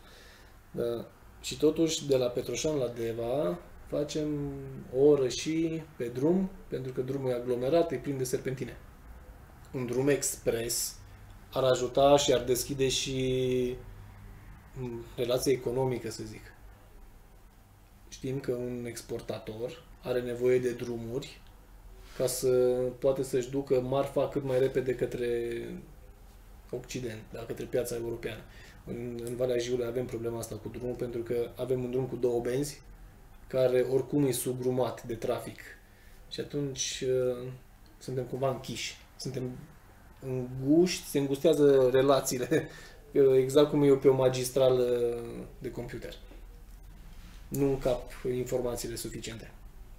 Da. Și totuși, de la Petroșani la Deva, facem o oră și pe drum, pentru că drumul e aglomerat, e plin de serpentine. Un drum expres ar ajuta și ar deschide și mm, relație economică, să zic. Știm că un exportator are nevoie de drumuri ca să poate să-și ducă marfa cât mai repede către Occident, da, către piața europeană. În, în Valea Jiului avem problema asta cu drumul pentru că avem un drum cu două benzi care oricum e sugrumat de trafic. Și atunci uh, suntem cumva închiși. Suntem înguști, se îngustează relațiile, exact cum e pe o magistrală de computer. Nu încap informațiile suficiente.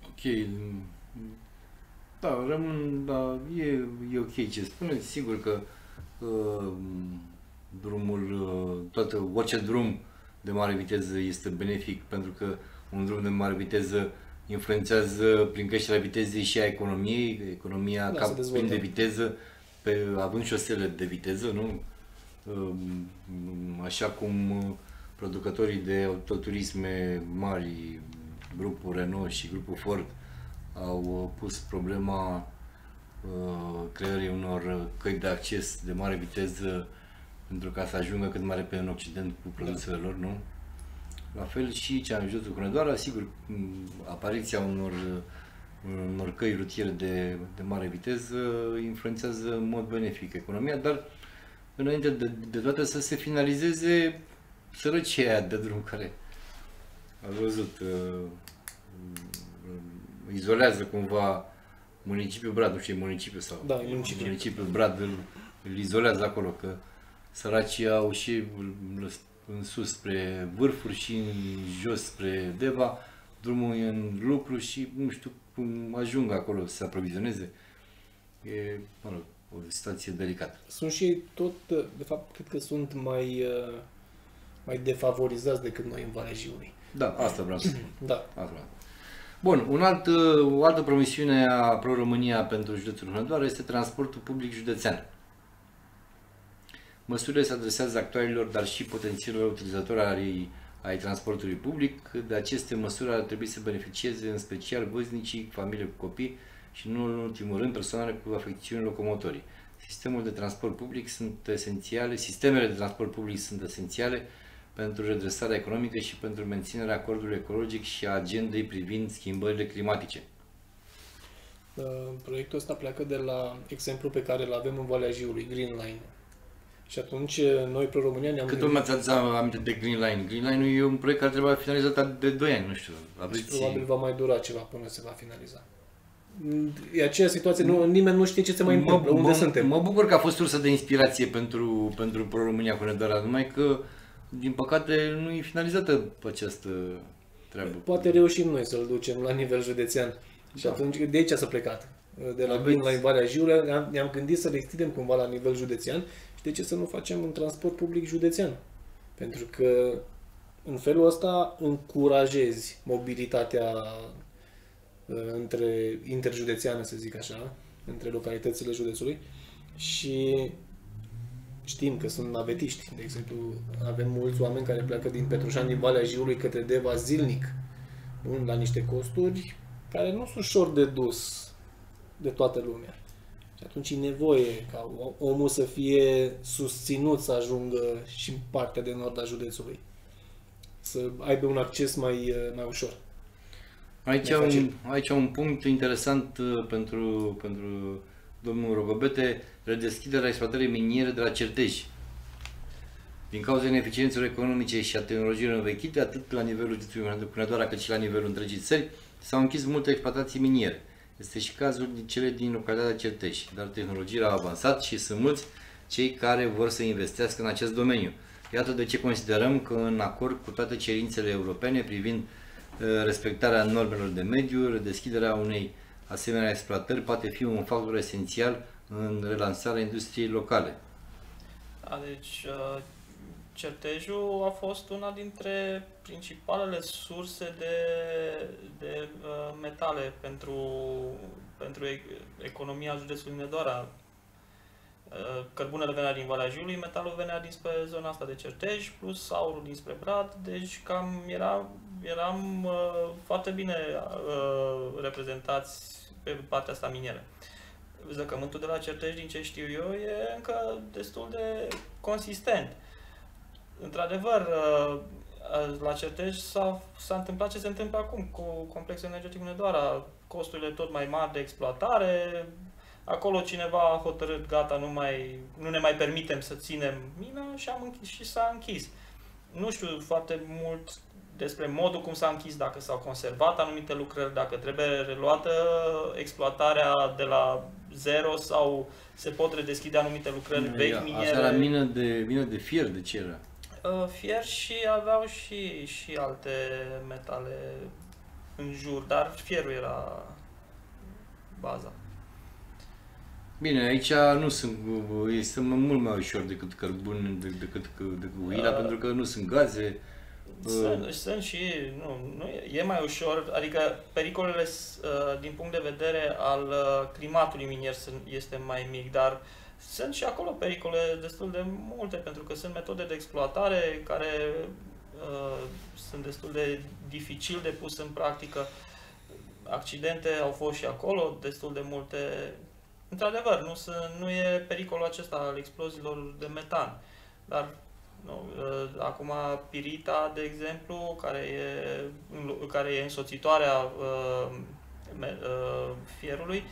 Ok, da, rămân, da, e, e ok ce spuneți, sigur că uh, drumul, uh, toată, orice drum de mare viteză este benefic pentru că un drum de mare viteză influențează prin creșterea vitezei și a economiei, economia Da, ca se dezvoltă. plin de viteză pe, având șosele de viteză, nu? Um, Așa cum uh, producătorii de autoturisme mari, grupul Renault și grupul Ford, au uh, pus problema uh, creării unor căi de acces de mare viteză pentru ca să ajungă cât mai repede în Occident cu produsele lor, nu? La fel și cea în județul Hunedoara, sigur, m, apariția unor, unor căi rutiere de, de mare viteză influențează în mod benefic economia, dar înainte de, de toate să se finalizeze sărăcia aia de drum care a văzut uh, uh, izolează cumva municipiul Brad, nu știu, e municipiu sau Da, e municipiu. municipiul Brad îl, îl izolează acolo, că săracii au și în sus spre vârfuri și în jos spre Deva, drumul e în lucru și nu știu cum ajung acolo să se aprovizioneze. E, mă rog, o situație delicată. Sunt și ei tot, de fapt, cred că sunt mai, uh, mai defavorizați decât noi în Valea Jiului. Da, asta vreau să spun. Da. Asta vreau. Bun, un alt, uh, o altă promisiune a Pro-România pentru județul Hunedoara este transportul public județean. Măsurile se adresează actualilor, dar și potențialilor utilizatori ai, ai transportului public. De aceste măsuri ar trebui să beneficieze în special văznicii, familie cu copii și nu în ultimul rând persoanele cu afecțiuni locomotorii. Sistemul de transport public sunt esențiale, sistemele de transport public sunt esențiale pentru redresarea economică și pentru menținerea acordului ecologic și a agendei privind schimbările climatice. Uh, Proiectul ăsta pleacă de la exemplu pe care îl avem în Valea Jiului, Green Line. Și atunci uh, noi, Pro-România, ne-am Cât gândit- lumea ți-a adus aminte de Green Line? Green Line e un proiect care trebuie finalizat de 2 ani, nu știu. și Aveți... probabil va mai dura ceva până se va finaliza. E aceea situație, nu, nimeni nu știe ce se mai întâmplă, unde mă, suntem. Mă bucur că a fost sursă de inspirație pentru, pentru Pro-România cu Nedoara, numai că, din păcate, nu e finalizată această treabă. Poate reușim noi să-l ducem la nivel județean. Și Da. atunci, de aici s-a plecat. De la Aveți- Green Line Valea Jiului, ne-am, ne-am gândit să le extindem cumva la nivel județean și de ce să nu facem un transport public județean? Pentru că în felul ăsta încurajezi mobilitatea uh, între interjudețeană, să zic așa, între localitățile județului și știm că sunt navetiști. De exemplu, avem mulți oameni care pleacă din Petroșani, din Valea Jiului către Deva zilnic, bun, la niște costuri care nu sunt ușor de dus de toată lumea. Și atunci e nevoie ca o- omul să fie susținut să ajungă și în partea de nord a județului. Să aibă un acces mai, uh, mai ușor. Aici, Mai un, facil. aici un punct interesant uh, pentru, pentru domnul Rogobete, redeschiderea exploatării miniere de la Certeș. Din cauza ineficiențelor economice și a tehnologiilor învechite, atât la nivelul județului Hunedoara cât și la nivelul întregii țări, s-au închis multe exploatații miniere. Este și cazul din cele din localitatea Certeș, dar tehnologiile au avansat și sunt mulți cei care vor să investească în acest domeniu. Iată de ce considerăm că în acord cu toate cerințele europene privind uh, respectarea normelor de mediu, redeschiderea unei asemenea exploatări poate fi un factor esențial în relansarea industriei locale. Da, deci uh, Certejul a fost una dintre principalele surse de, de uh, metale pentru, pentru e- economia județului Nedoara. Uh, Cărbunele venea din Valea Jiului, metalul venea dinspre zona asta de Certej, plus aurul dinspre Brad, deci cam era, eram uh, foarte bine uh, reprezentați pe partea asta minieră. Zăcământul de la Certej, din ce știu eu, e încă destul de consistent. Într-adevăr, uh, uh, la Certej s-a, s-a întâmplat ce se întâmplă acum cu complexul energetic Hunedoara, costurile tot mai mari de exploatare, acolo cineva a hotărât, gata, nu, mai, nu ne mai permitem să ținem mina și, am închis, și s-a închis. Nu știu foarte mult despre modul cum s-a închis, dacă s-au conservat anumite lucrări, dacă trebuie reluată exploatarea de la zero sau se pot redeschide anumite lucrări vechi Asta miniere. era mină de, mină de fier, de ce era? Uh, Fier și aveau și, și alte metale în jur, dar fierul era baza. Bine, aici nu sunt, este mult mai ușor decât cărbun, de- decât, decât uina, Uh, pentru că nu sunt gaze. Sunt, sunt și, nu, nu e, e mai ușor, adică pericolele s- uh, din punct de vedere al uh, climatului minier sunt, este mai mic, dar sunt și acolo pericole destul de multe, pentru că sunt metode de exploatare care uh, sunt destul de dificil de pus în practică. Accidente au fost și acolo, destul de multe. Într-adevăr, nu, sunt, nu e pericolul acesta al exploziilor de metan, dar nu, uh, acum pirita, de exemplu, care e, care e însoțitoarea uh, uh, fierului,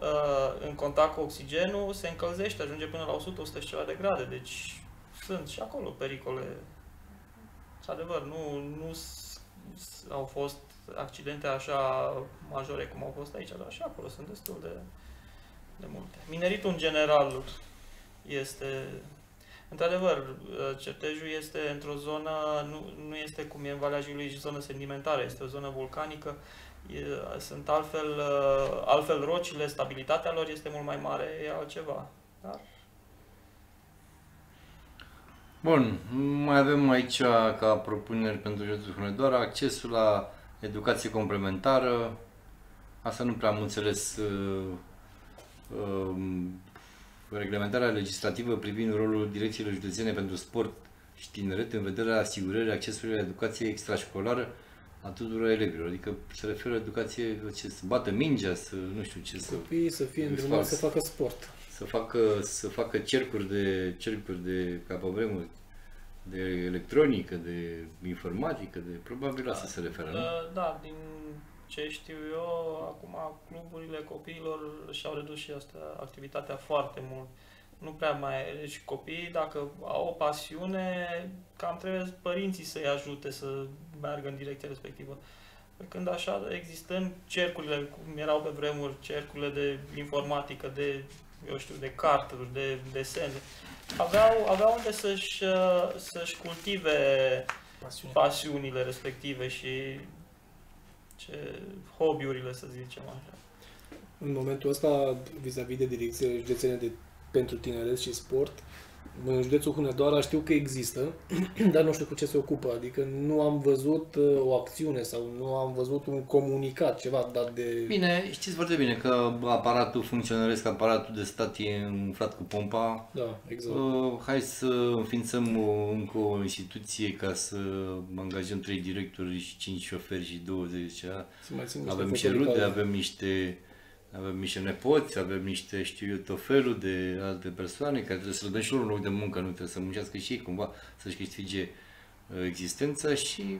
uh, în contact cu oxigenul, se încălzește, ajunge până la 100-100 și ceva de grade. Deci sunt și acolo pericole. Adevăr, nu, nu au fost accidente așa majore cum au fost aici, dar și acolo sunt destul de, de multe. Mineritul în general este Într-adevăr, Certejul este într-o zonă, nu, nu este cum e în Valea Jiului, zonă sedimentară, este o zonă vulcanică, e, sunt altfel, altfel rocile, stabilitatea lor este mult mai mare, e altceva. Dar... Bun, mai avem aici ca propuneri pentru județul Hunedoara accesul la educație complementară. Asta nu prea am înțeles uh, uh, reglementarea legislativă privind rolul direcțiilor județene pentru sport și tineret în vederea asigurării accesului la educație extrașcolară a tuturor elevilor. Adică se referă educație ce să bată mingea, să nu știu ce să... Copiii să fie îndrumat să facă sport. Să facă, să facă cercuri de, cercuri de, ca pe vremuri, de electronică, de informatică, de probabil la da, se referă, nu? Da, da, din ce știu eu, acum cluburile copiilor și-au redus și asta activitatea foarte mult. Nu prea mai... Deci copiii, dacă au o pasiune, cam trebuie părinții să-i ajute să meargă în direcția respectivă. Când așa, existând cercurile, cum erau pe vremuri, cercurile de informatică, de, eu știu, de carturi, de desene, aveau, aveau unde să-și, să-și cultive Pasiune. pasiunile respective și ce hobby-urile, să zicem așa. În momentul ăsta, vis-a-vis de direcțiile județene de, pentru tineret și sport, în județul Hunedoara știu că există, dar nu știu cu ce se ocupă. Adică nu am văzut uh, o acțiune sau nu am văzut un comunicat, ceva dat de... Bine, știți foarte bine că aparatul funcționăresc, aparatul de stat e umflat cu pompa. Da, exact. Uh, hai să înființăm o, încă o instituție ca să angajăm trei directori și cinci șoferi și 20. Avem niște rude, avem niște avem niște nepoți, avem niște, știu eu, tot felul de alte persoane care trebuie să le dăm și lor un loc de muncă, nu trebuie să muncească și ei cumva să-și câștige uh, existența și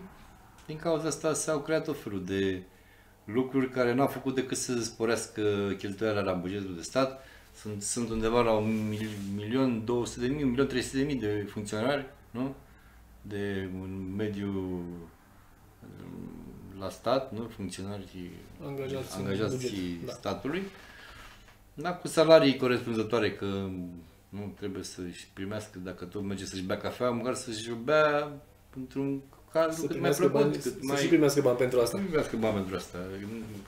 din cauza asta s-au creat tot felul de lucruri care n-au făcut decât să sporească cheltuielile la bugetul de stat. Sunt, sunt undeva la 1.200.000, 1.300.000 de funcționari, nu? De un mediu la stat, nu? funcționari angajați, angajați da. statului, da, cu salarii corespunzătoare, că nu trebuie să-și primească, dacă tot merge să-și bea cafea, măcar să-și bea într-un caz să cât mai plăcut. Bani, cât mai... Să și primească bani pentru asta. Să primească bani pentru asta.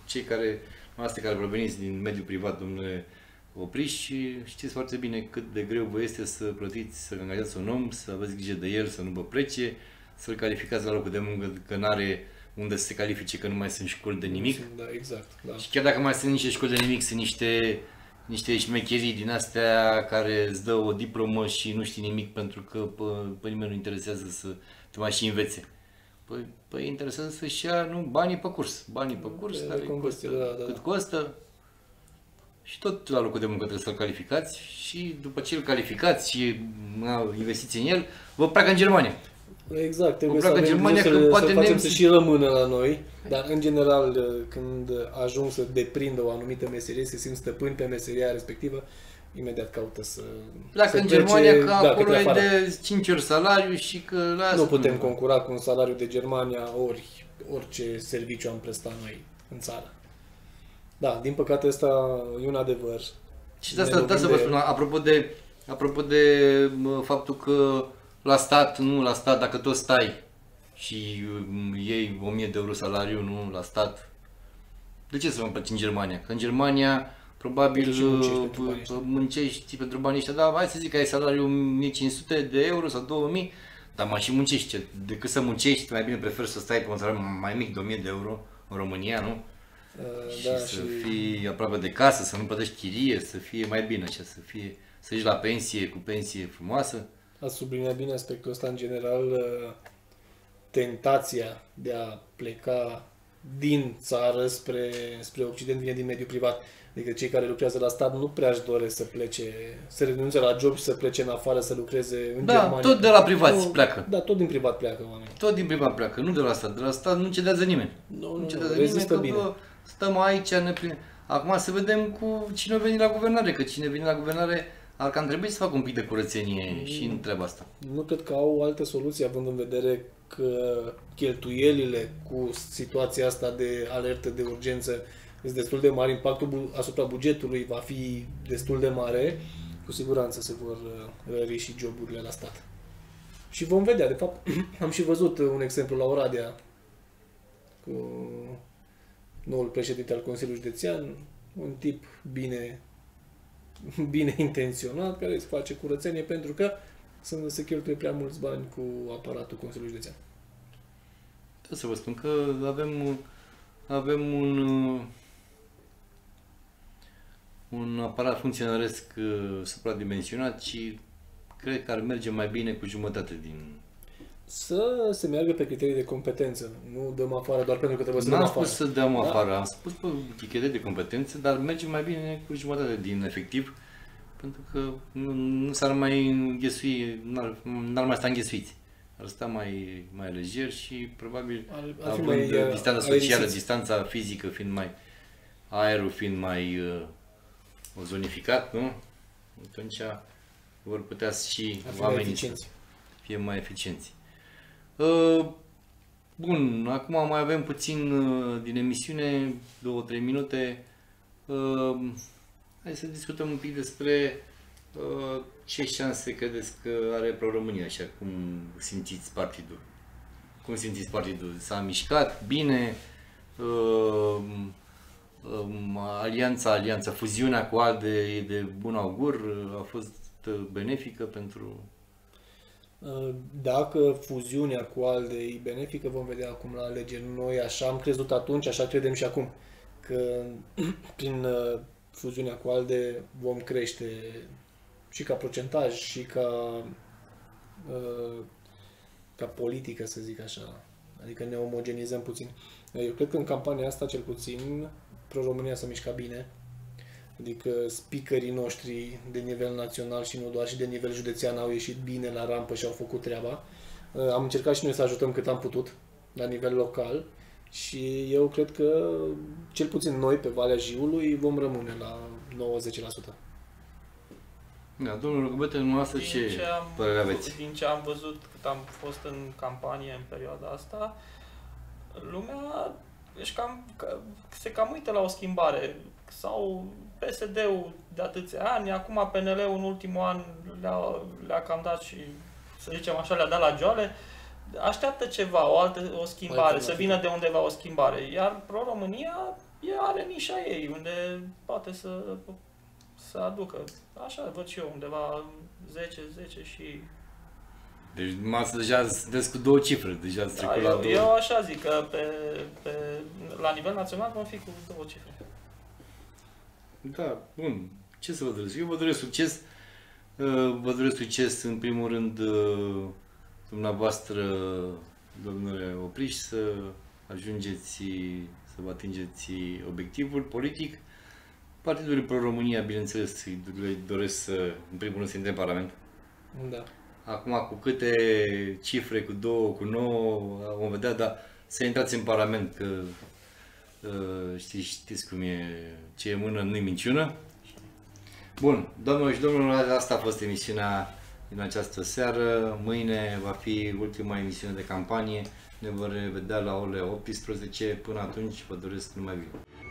Cei care, astea care proveniți din mediul privat, domnule, opriți și știți foarte bine cât de greu vă este să plătiți, să angajați un om, să aveți grijă de el, să nu vă plece, să-l calificați la locul de muncă că nu are unde să se califice că nu mai sunt școli de nimic. Da, exact. Da. Și chiar dacă mai sunt niște școli de nimic, sunt niște, niște șmecherii din astea care îți dă o diplomă și nu știi nimic pentru că pe, pe nimeni nu interesează să te mai și învețe. Păi, păi interesează să-și ia nu, banii pe curs. Banii pe curs, care costă, da, da, cât costă. Și tot la locul de muncă trebuie să-l calificați și după ce îl calificați și investiți în el, vă pleacă în Germania. Exact, trebuie să avem Germania, să, că poate să facem să și rămână la noi, dar în general când ajung să deprindă o anumită meserie, se simt stăpâni pe meseria respectivă, imediat caută să Dacă să în Germania că da, acolo e de 5 ori salariu și că la Nu putem concura cu un salariu de Germania ori orice serviciu am prestat noi în țară. Da, din păcate asta e un adevăr. Și de asta, da să vă spun, apropo de, apropo de faptul că la stat, nu la stat, dacă tot stai și mm, iei 1000 de euro salariu, nu la stat, de ce să mă plăci în Germania? Că în Germania probabil muncești pentru, banii ăștia. muncești pentru banii ăștia, da, hai să zic că ai salariu 1500 de euro sau 2000, dar mai și muncești. Decât să muncești, mai bine prefer să stai pe un salariu mai mic de 1000 de euro în România, nu? Uh, și da, să și... fii aproape de casă, să nu plătești chirie, să fie mai bine așa, să fie să ieși la pensie cu pensie frumoasă. A subliniat bine aspectul ăsta în general, uh, tentația de a pleca din țară spre, spre Occident vine din mediul privat. Adică cei care lucrează la stat nu prea își doresc să plece, să renunțe la job și să plece în afară să lucreze în Da, Germania. tot de la privați Nu, pleacă. Da, tot din privat pleacă oamenii. Tot din privat pleacă, nu de la stat. De la stat nu cedează nimeni. Nu, Nu nu, cedează nu, nimeni rezistă că bine. bă, stăm aici, ne plin... Acum să vedem cu cine a venit la guvernare, că cine vine la guvernare ar cam trebui să facă un pic de curățenie Mm. și în treaba asta. Nu cred că au alte soluții, având în vedere că cheltuielile cu situația asta de alertă de urgență sunt destul de mari, impactul bu- asupra bugetului va fi destul de mare, cu siguranță se vor uh, rări și joburile la stat. Și vom vedea, de fapt, am și văzut uh, un exemplu la Oradea cu noul președinte al Consiliului Județean, un tip bine, bine intenționat, care îți face curățenie pentru că să nu se cheltuie prea mulți bani cu aparatul Consiliului Județean. Trebuie să vă spun că avem, avem un, un aparat funcționăresc uh, supradimensionat și cred că ar merge mai bine cu jumătate din... Să se meargă pe criterii de competență. Nu dăm afară doar pentru că trebuie să Nu dăm am afară. spus să dăm Da. afară, am spus pe criterii de competență, dar merge mai bine cu jumătate din efectiv, pentru că nu, nu s-ar mai înghesui, n-ar, n-ar mai sta înghesuiți. Ar sta mai, mai lejer și probabil Ar, ar fi având mai, uh, distanța mai socială, liniștiți. distanța fizică fiind mai, aerul fiind mai uh, ozonificat, nu? Atunci vor putea și Ar fi mai oamenii să eficienți. fie mai eficienți. Uh, bun, acum mai avem puțin uh, din emisiune, două, trei minute. Uh, hai să discutăm un pic despre uh, ce șanse credeți că are Pro-România, așa cum simțiți partidul. Cum simțiți partidul? S-a mișcat bine? Uh, um, alianța, alianța, fuziunea cu ALDE e de bun augur, a fost uh, benefică pentru Uh, Dacă fuziunea cu ALDE e benefică, vom vedea acum la alegeri. Noi așa am crezut atunci, așa credem și acum, că prin uh, fuziunea cu ALDE vom crește și ca procentaj și ca, uh, ca politică, să zic așa. Adică ne omogenizăm puțin. Eu cred că în campania asta, cel puțin, Pro-România s-a mișcat bine. Adică speakerii noștri de nivel național și nu doar și de nivel județean au ieșit bine la rampă și au făcut treaba. Uh, Am încercat și noi să ajutăm cât am putut la nivel local și eu cred că cel puțin noi pe Valea Jiului vom rămâne la 90%. Da, domnul Rugubete, dumneavoastră ce, am, părere aveți? din ce am văzut cât am fost în campanie în perioada asta, lumea își cam, că- se cam uită la o schimbare. Sau PSD-ul de atâția ani, acum PNL-ul în ultimul an le-a, le-a cam dat și, să zicem așa, le-a dat la joale. Așteaptă ceva, o altă o schimbare, să Alternativă. vină de undeva o schimbare. Iar Pro-România ea are nișa ei, unde poate să, să aducă. Așa văd și eu, undeva 10, 10 și Deci masă deja sunteți cu două cifre, deja ați da, trecut la eu, două. eu așa zic că pe, pe, la nivel național vom fi cu două cifre. Da, bun. Ce să vă doresc? Eu vă doresc succes. Uh, Vă doresc succes în primul rând uh, dumneavoastră, domnule Opriș, să ajungeți, să vă atingeți obiectivul politic. Partidul Pro-România, bineînțeles, îi îi doresc să, în primul rând, să intre în Parlament. Da. Acum, cu câte cifre, cu două, cu nouă, vom vedea, dar să intrați în Parlament, că uh, știți, știți cum e, ce e mână nu-i minciună. Bun, domnilor și domnilor, asta a fost emisiunea din această seară. Mâine va fi ultima emisiune de campanie. Ne vom revedea la ore 18. Până atunci, vă doresc numai bine.